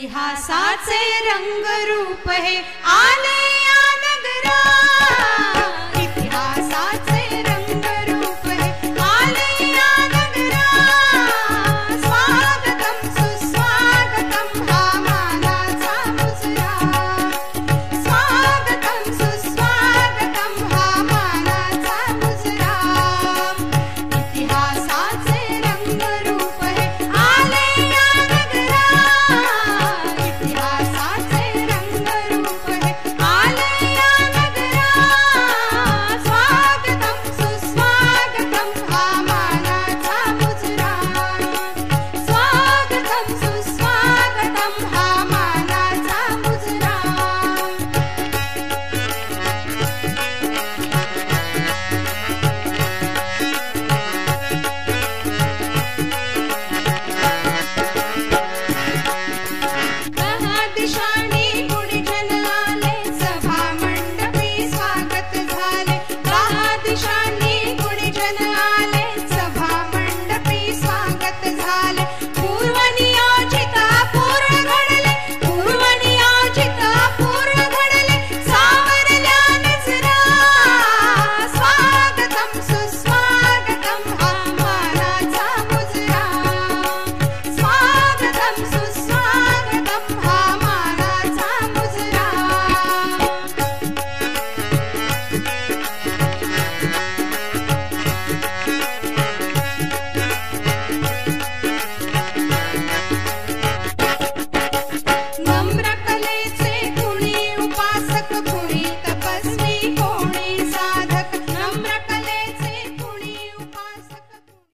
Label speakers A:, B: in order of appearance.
A: इतिहासाचे रंगरूप हे आले